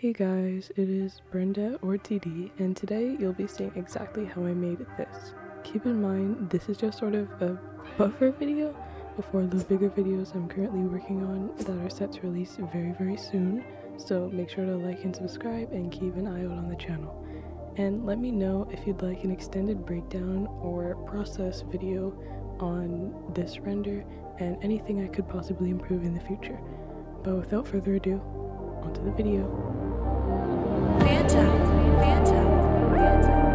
Hey guys, it is Brenda or TD, and today you'll be seeing exactly how I made this. Keep in mind, this is just sort of a buffer video before the bigger videos I'm currently working on that are set to release very very soon, so make sure to like and subscribe and keep an eye out on the channel. And let me know if you'd like an extended breakdown or process video on this render and anything I could possibly improve in the future. But without further ado, onto the video. Fanta, Fanta, Fanta.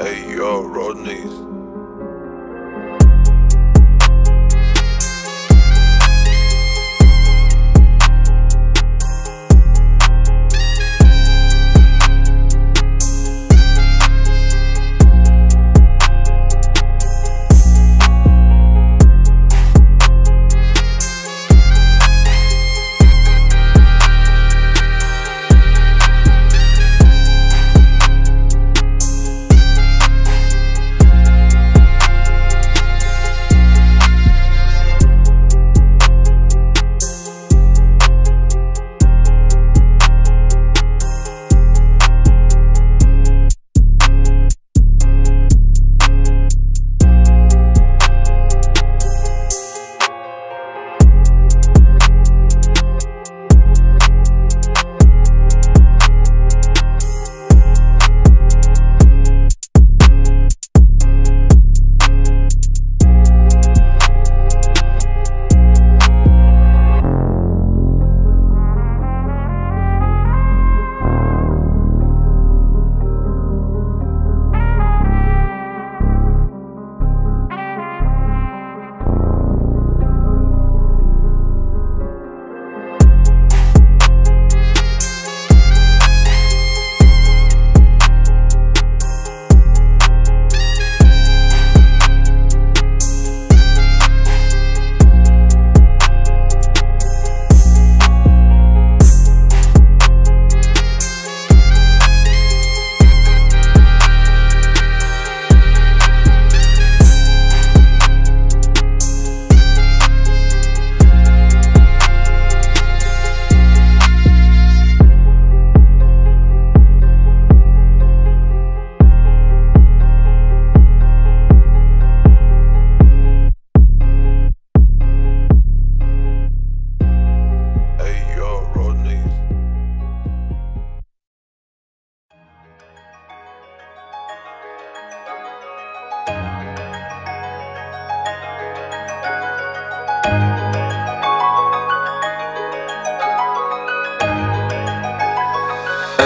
Hey, yo, Rodney's.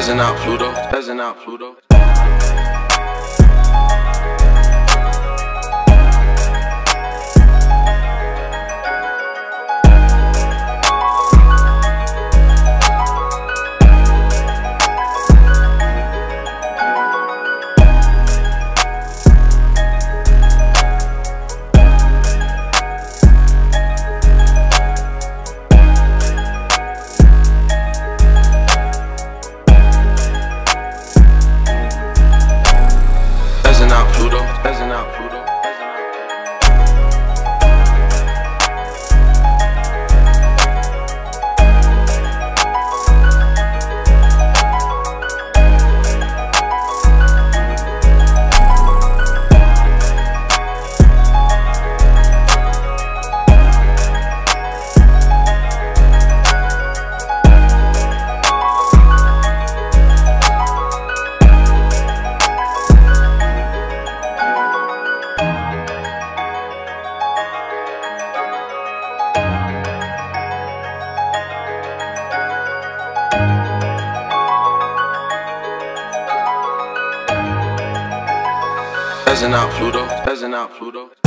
Peasant out Pluto, peasant out Pluto. Peasant out Pluto, peasant out Pluto.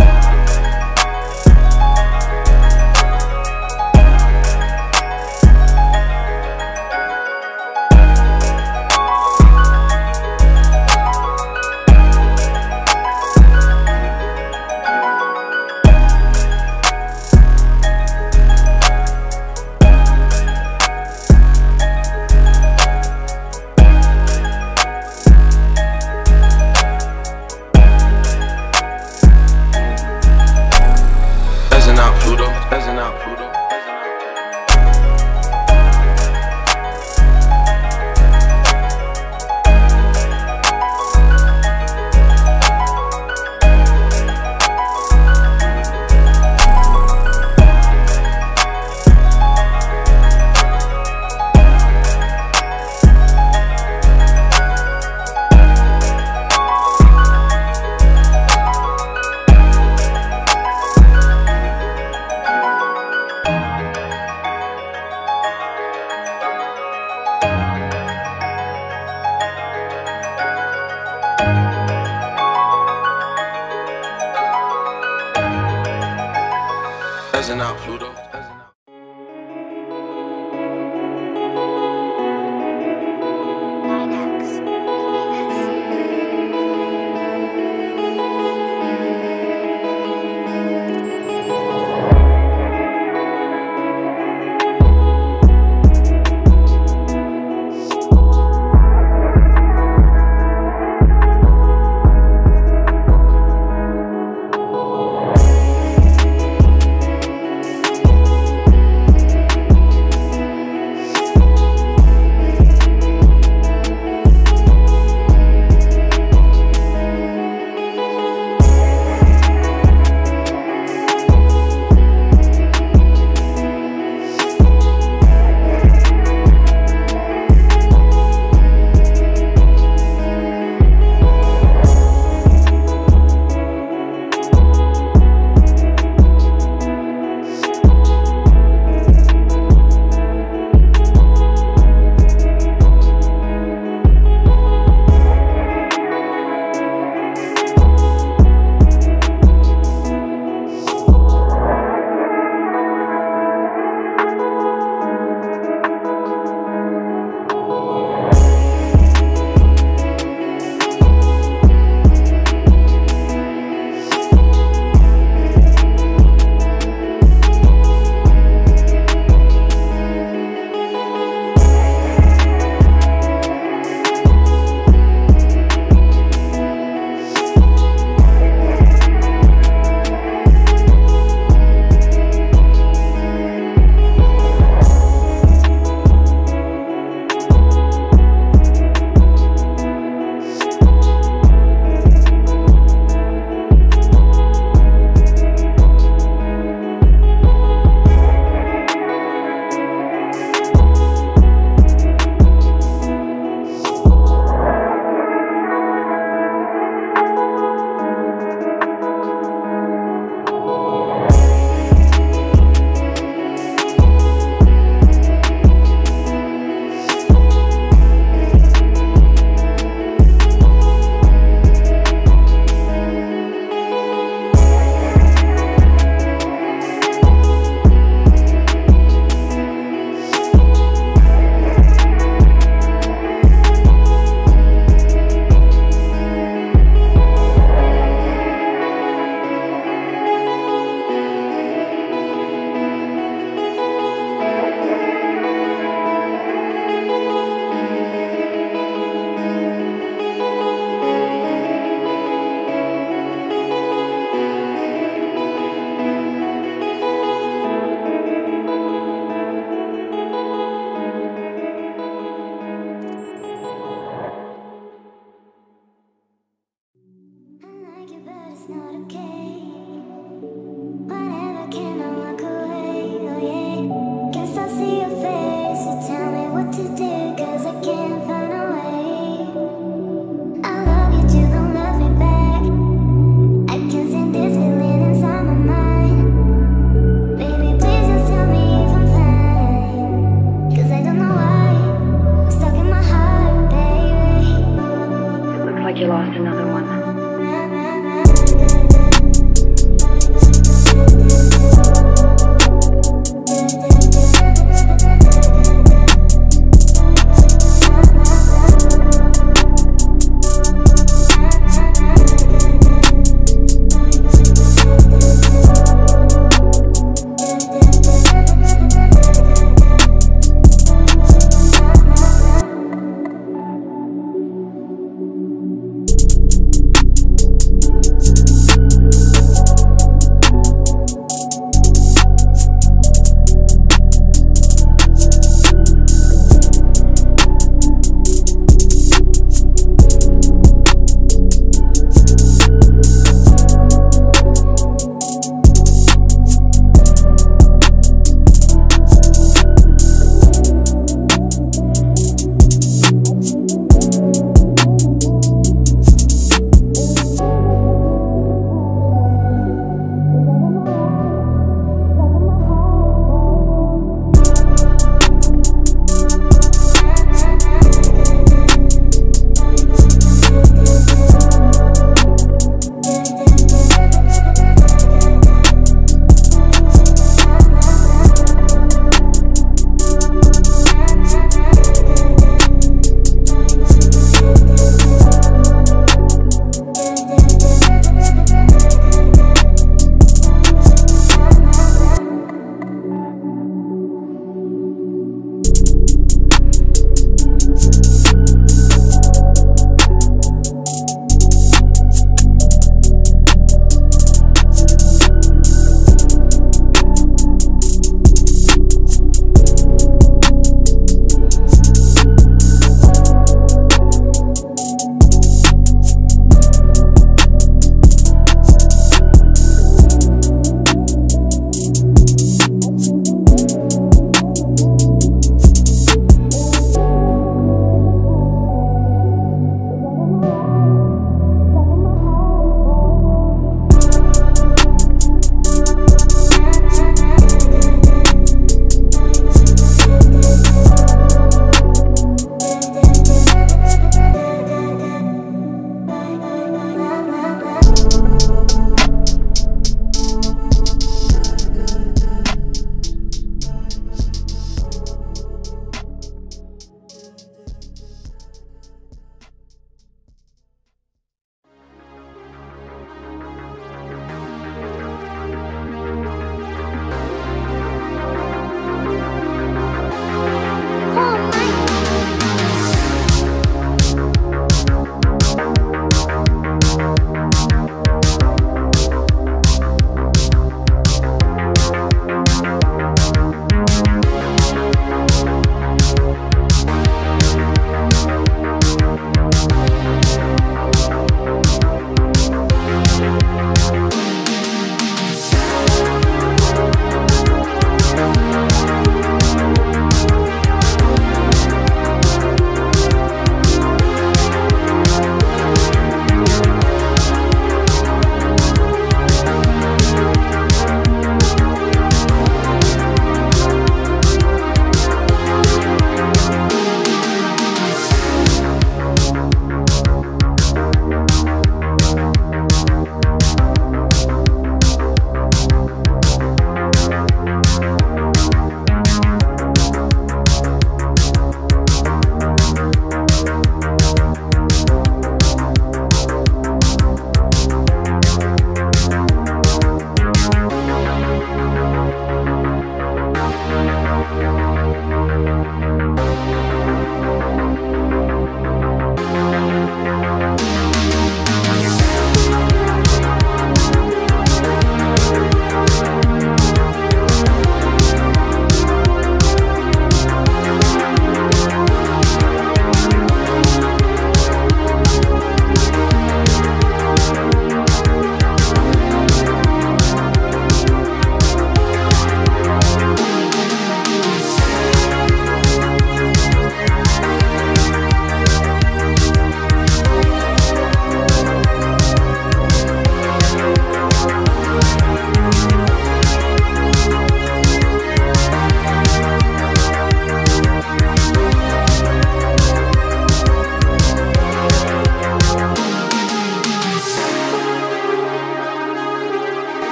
啊